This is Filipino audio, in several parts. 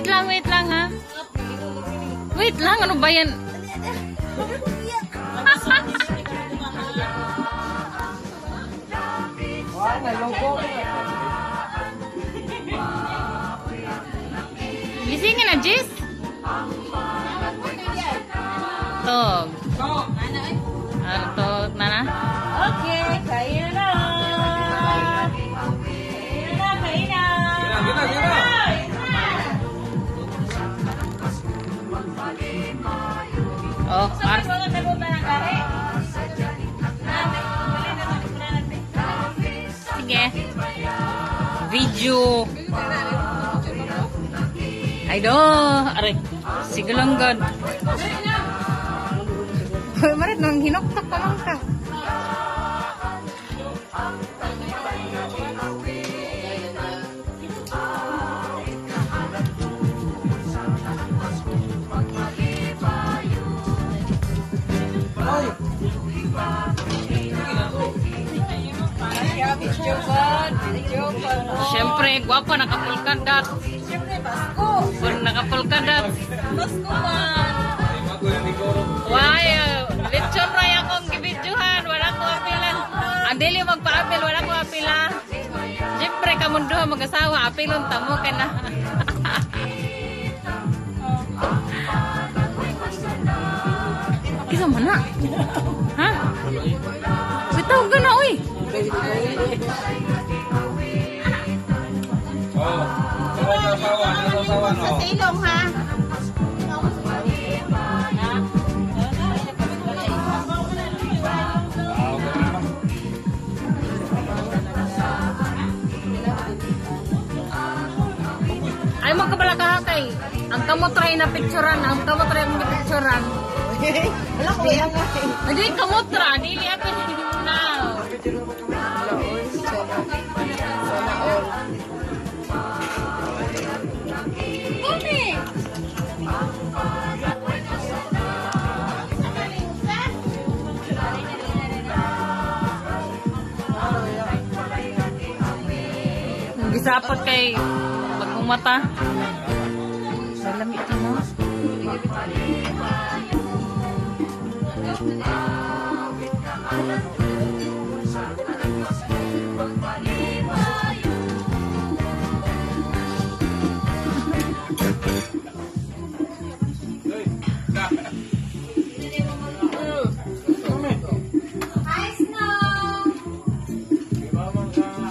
Wait lang, wait lang ha. Wait lang, ano ba yan? Wala na, logo. Gisingin na, Jis? Tog. Ano to, na natin. sige. Video. Ay do, aray. Sige lang god. Hoy, marit nang hinoktak pa lang ka. Ba? Video ba? Siyempre, gwapa nakapulkadat. Siyempre, Pasko. Pag nakapulkadat. Pasko man. Why? Lechon ray akong gibidyohan. Wala ko apilan. Adili magpa-apil. Wala ko apila. Siyempre, kamunduha mag-asawa. Apilon tamo ka na. Kisa man na? Sa sasawa, no? ilong ha. Ay, magkabalakaha kay. Ang kamot try na picturean. Ang kamot try na picturean. Wala ko yan nga. Hindi, kamot ra. Dili ako now. Gisapot kay magkumata. Salami ito, no?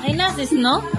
Ay, nasis, no? May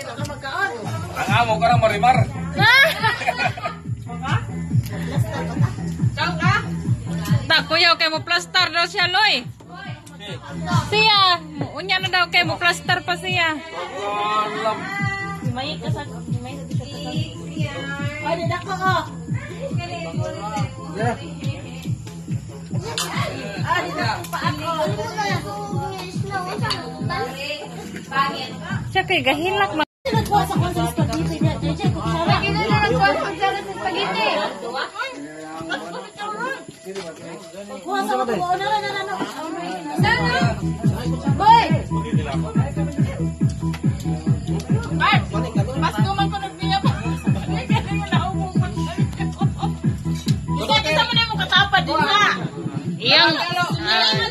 Ah, mau ka marimar. Tak kuya kay mo plaster daw siya, Loy. Siya, unya na daw kay mo plaster pa siya. May kasag, may siya. Oh, di ko. Ah, di dako pa ako. Siya kay gahilak mag... Nagkuha sa konsensya. Ano, ano, ano, ano. Boy! Bart! Pasko man ko nagbiya pa. Kaya mo na yung katapad din na. Iyang Ra!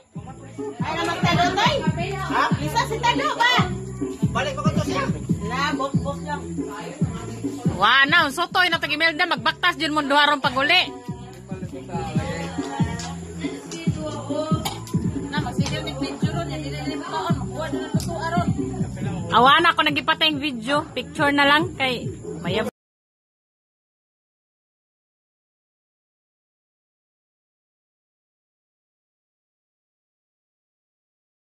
Ay, naman tayo tayo! Ha? Isa si Tado ba? Balik ko to siya. Na, bok-bok lang. Wa na, sotoy na tag Imelda magbaktas jud mo duharon paguli. Na, masigil ni picture ron. Yan, dinilim taon. Makuha na luto aron. Awa na ako video, picture na lang kay mayab